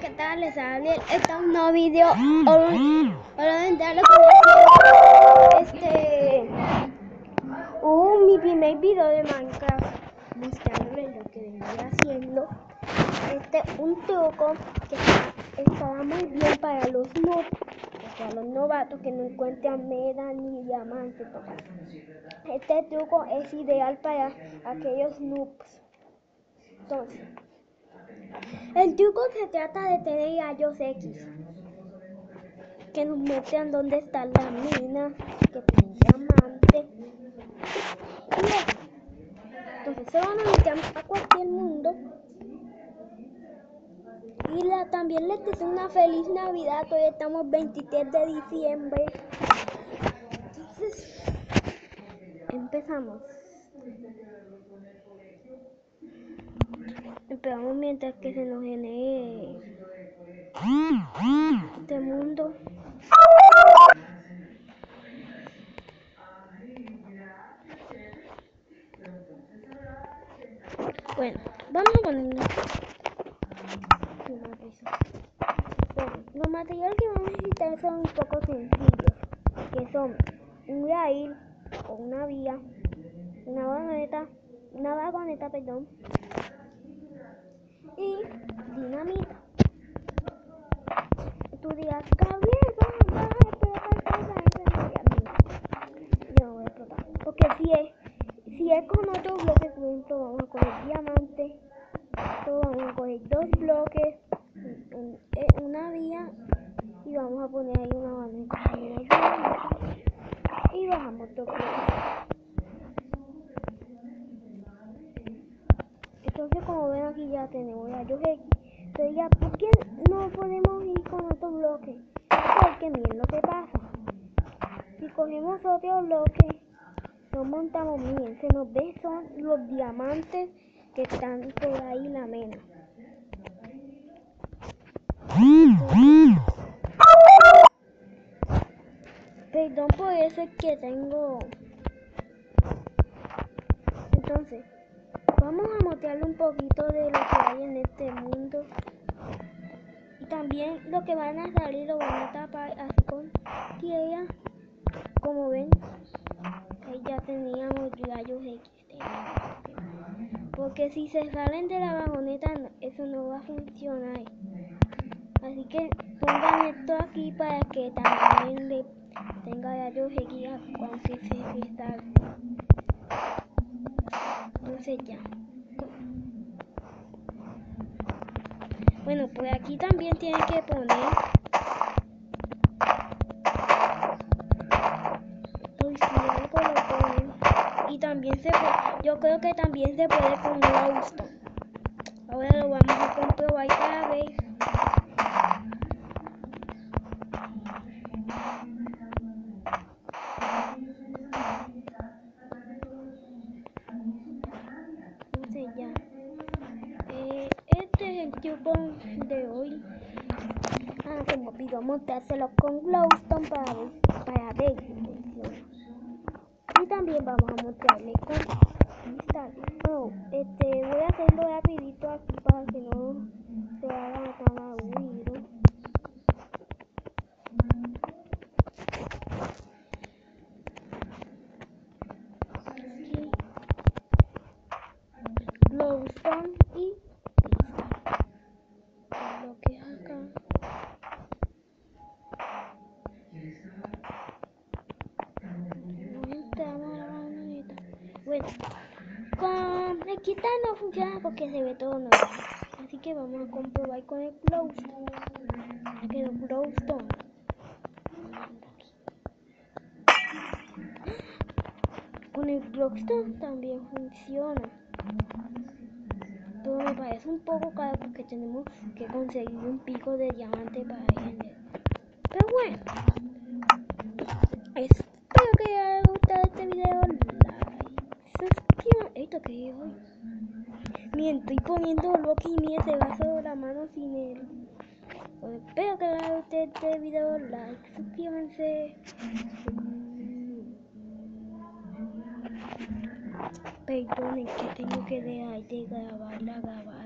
¿qué tal? Les habla Este es un nuevo video. Hola, Este. Uh, mi primer video de Minecraft. Mostrándoles lo que venía haciendo. Este, un truco que estaba muy bien para los noobs. Para los novatos que no encuentran meda ni diamantes. Este truco es ideal para aquellos noobs. Entonces. El truco se trata de tener rayos X que nos muestran dónde está la mina, que tiene diamante. Entonces se van a meter a cualquier mundo. Y la, también les deseo una feliz Navidad, hoy estamos 23 de diciembre. Entonces, empezamos. Mientras que se nos genere este mundo. Bueno, vamos a poner bueno, los materiales que vamos a necesitar son un poco sencillos, que son un rail o una vía, una vagoneta, una vagoneta, perdón, y dinamita. Tú dirás, Gabriel, a explotar Yo no voy a explotar. Porque si es, si es con otro bloque, ejemplo, vamos a coger diamante, vamos a coger dos bloques, una vía, y vamos a poner ahí una banana y bajamos dos bloques. Entonces, como ven aquí ya tenemos rayos X. Entonces ya, ¿por qué no podemos ir con otro bloque? Porque miren lo que pasa. Si cogemos otro bloque, nos montamos, miren, se nos ve son los diamantes que están por ahí la mena. Perdón por eso es que tengo... Entonces, Vamos a mostrarle un poquito de lo que hay en este mundo. Y también lo que van a salir lo van a tapar así con tierra. Como ven, ahí ya teníamos rayos X. Porque si se salen de la vagoneta, eso no va a funcionar. Así que pongan esto aquí para que también tenga rayos X cuando se salga. Entonces ya. Bueno, pues aquí también tiene que poner y también se puede, yo creo que también se puede con glowstone. Ahora lo vamos a comprobar para ver. De hoy. Ah, me olvidó montárselo con glowstone para para ver Y también vamos a mostrarle con. No, este, voy a hacerlo rapidito aquí para que no se haga tan aburrido. Glowstone y Bueno, con el quitar no funciona porque se ve todo normal. Así que vamos a comprobar con el glowstone. Ya quedó glowstone. Con el glowstone también funciona. Pero me parece un poco caro porque tenemos que conseguir un pico de diamante para vender. Pero bueno, espero que les haya gustado este video. Esto que es hoy. Estoy poniendo bloque y miren, se va la mano sin él. Pues espero que les haya gustado este video. Like, suscríbanse. Perdonen que tengo que dejar de grabar la grabación.